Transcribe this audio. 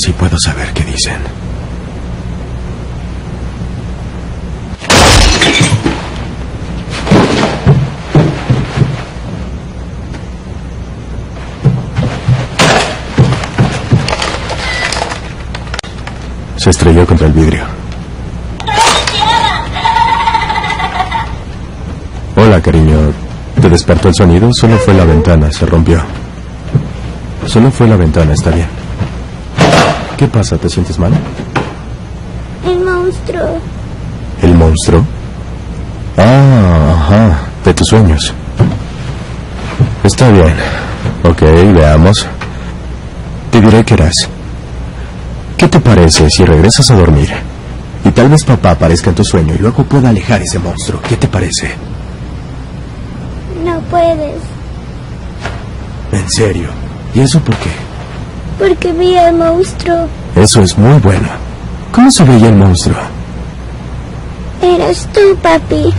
si puedo saber qué dicen. Se estrelló contra el vidrio. Hola, cariño. ¿Te despertó el sonido? Solo fue la ventana, se rompió. Solo fue la ventana, está bien. ¿Qué pasa? ¿Te sientes mal? El monstruo. ¿El monstruo? Ah, ajá, de tus sueños. Está bien. Ok, veamos. Te diré qué harás. ¿Qué te parece si regresas a dormir? Y tal vez papá aparezca en tu sueño y luego pueda alejar ese monstruo. ¿Qué te parece? No puedes. En serio. ¿Y eso por qué? Porque vi al monstruo. Eso es muy bueno. ¿Cómo se veía el monstruo? Eras tú, papi.